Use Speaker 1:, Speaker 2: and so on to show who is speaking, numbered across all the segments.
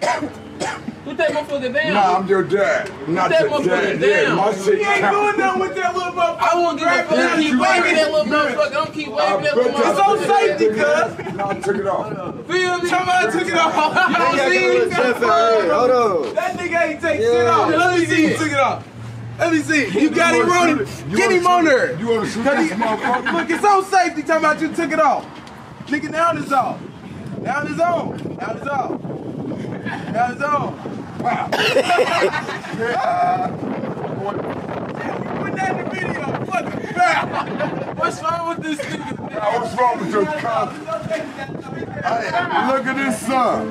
Speaker 1: Put that motherfucker down.
Speaker 2: Nah, I'm your dad. Not
Speaker 1: that
Speaker 2: your
Speaker 1: motherfucker
Speaker 2: dad. Yeah,
Speaker 1: down.
Speaker 2: my shit
Speaker 3: He ain't
Speaker 2: count.
Speaker 3: doing nothing with that little motherfucker.
Speaker 1: I won't give a fuck.
Speaker 3: Grab it.
Speaker 1: Keep waving that little motherfucker. Don't keep
Speaker 2: I
Speaker 1: waving that little motherfucker.
Speaker 3: It's on safety, cuz.
Speaker 2: No, I took it off.
Speaker 1: Feel me?
Speaker 3: Somebody took it off. You don't see it?
Speaker 4: Hold on.
Speaker 3: That nigga ain't take shit off. Let me see. He took it off. Let me see. You got him
Speaker 2: wanna
Speaker 3: running.
Speaker 2: it?
Speaker 3: Get him on
Speaker 2: it?
Speaker 3: there.
Speaker 2: You wanna shoot
Speaker 3: Cause
Speaker 2: this
Speaker 3: he-
Speaker 2: motherfucker?
Speaker 3: Look, it's on safety. Talking about you took it off. Nigga, down is off. Down is on. Down is off. Down is on. Wow. Put that in the video. Fuck
Speaker 1: What's wrong with this nigga?
Speaker 2: Now, what's wrong with your cop? Hey, look at this son.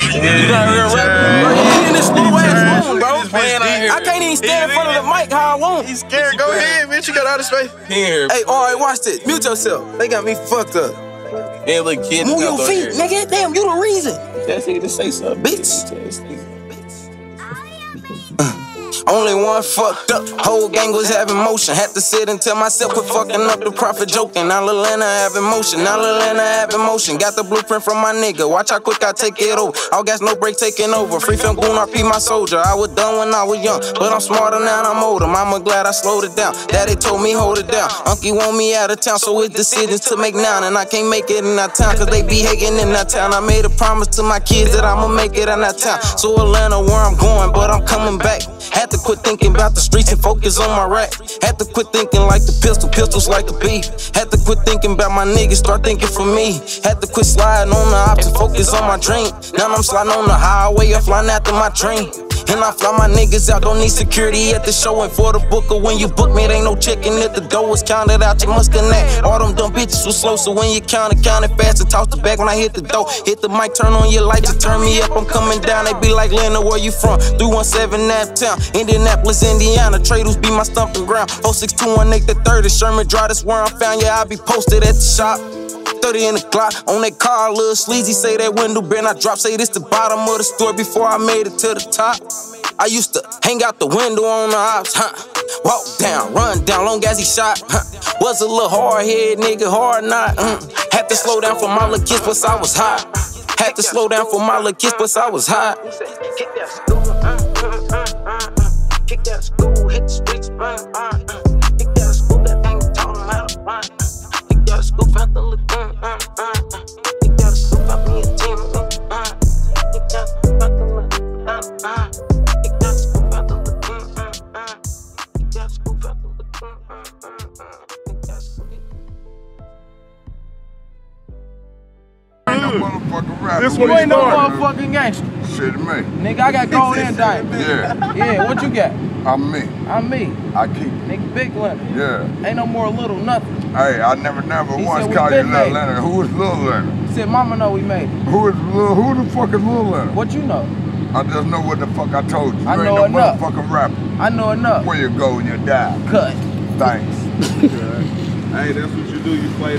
Speaker 5: You got real rap, bro. You in this little ass room, bro. I can't even stand in front of the mic how I want.
Speaker 4: He's scared. Go ahead, bitch. You got all the space.
Speaker 5: Here.
Speaker 4: Hey, all right, watch this. Mute yourself. They got me fucked up.
Speaker 5: Hey, look, kid.
Speaker 4: Move your feet, nigga. Damn, you the reason.
Speaker 5: That's nigga to say something.
Speaker 4: Bitch. Only one fucked up. Whole gang was having motion. Had to sit and tell myself quit fucking up the profit joking. Now Lil Anna having motion. Now Lil Anna having motion. Got the blueprint from my nigga. Watch how quick I take it over. All gas, no break, taking over. Free film goon, RP my soldier. I was done when I was young, but I'm smarter now and I'm older. Mama glad I slowed it down. Daddy told me hold it down. Unky want me out of town, so it's decisions to make now. And I can't make it in that town, cause they be hating in that town. I made a promise to my kids that I'ma make it in that town. So Atlanta, where I'm going, but I'm coming back. Had to quit thinking about the streets and focus on my rap. Had to quit thinking like the pistol, pistols like the beef. Had to quit thinking about my niggas, start thinking for me. Had to quit sliding on the ops and focus on my dream. Now I'm sliding on the highway, I'm flying after my dream. And I fly my niggas out, don't need security at the show. And for the booker, when you book me, it ain't no checking if the dough was counted out. You must connect. All them dumb bitches was slow, so when you count it, count it fast and toss the bag when I hit the dough. Hit the mic, turn on your lights, and turn me up. I'm coming down. They be like, Lena, where you from? 317 Nap Town, Indianapolis, Indiana. Traders be my stumping ground. 06218 the 30, Sherman Drive, that's where I'm found. Yeah, I be posted at the shop. 30 in the clock on that car, little sleazy. Say that window been I drop. Say this the bottom of the store before I made it to the top. I used to hang out the window on the ops, huh? Walk down, run down, long as he shot, huh? Was a little hard head, nigga, hard not. Mm. Had to slow down for my little kiss, but I was hot. Had to slow down for my little kiss, but I was hot. Kick that school, uh, uh, uh. Kick that school, hit the streets. Kick that school, that ain't talking about school, found the look, uh, uh, uh, uh. Kick that school, found me a team. Kick that school, found the look, uh, uh.
Speaker 2: Motherfucking rapper.
Speaker 3: This
Speaker 2: What
Speaker 3: one ain't no motherfucking gangster.
Speaker 2: Shit, me.
Speaker 3: Nigga, I got gold and diamond.
Speaker 2: Yeah,
Speaker 3: Yeah, what you got?
Speaker 2: I'm me.
Speaker 3: I'm me.
Speaker 2: I keep.
Speaker 3: Nigga, big limit.
Speaker 2: Yeah.
Speaker 3: Ain't no more little nothing.
Speaker 2: Hey, I never, never
Speaker 3: He
Speaker 2: once called you
Speaker 3: Little
Speaker 2: Lil
Speaker 3: made.
Speaker 2: Leonard. Who is Lil Leonard?
Speaker 3: He said, Mama know we made it.
Speaker 2: Who is Little, Who the fuck is Lil Leonard?
Speaker 3: What you know?
Speaker 2: I just know what the fuck I told you. You
Speaker 3: I
Speaker 2: ain't
Speaker 3: know
Speaker 2: no
Speaker 3: enough.
Speaker 2: motherfucking rapper.
Speaker 3: I know enough.
Speaker 2: Where you go when you die.
Speaker 3: Cut.
Speaker 2: Thanks.
Speaker 6: Hey, that's what you do. You play